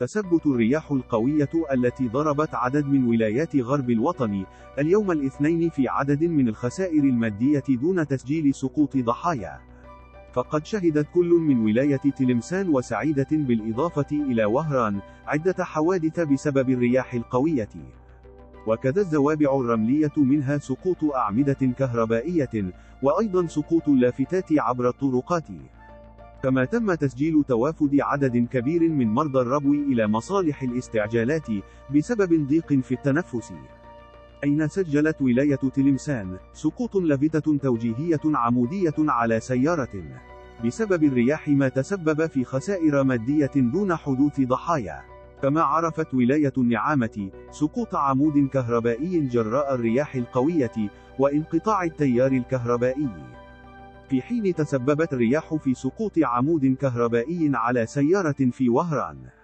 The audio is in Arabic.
تثبت الرياح القوية التي ضربت عدد من ولايات غرب الوطن اليوم الاثنين في عدد من الخسائر المادية دون تسجيل سقوط ضحايا. فقد شهدت كل من ولاية تلمسان وسعيدة بالإضافة إلى وهران عدة حوادث بسبب الرياح القوية. وكذا الزوابع الرملية منها سقوط أعمدة كهربائية، وأيضا سقوط اللافتات عبر الطرقات. كما تم تسجيل توافد عدد كبير من مرضى الربو إلى مصالح الاستعجالات بسبب ضيق في التنفس. أين سجلت ولاية تلمسان سقوط لافتة توجيهية عمودية على سيارة بسبب الرياح ما تسبب في خسائر مادية دون حدوث ضحايا. كما عرفت ولاية النعامة سقوط عمود كهربائي جراء الرياح القوية وانقطاع التيار الكهربائي. في حين تسببت الرياح في سقوط عمود كهربائي على سيارة في وهران.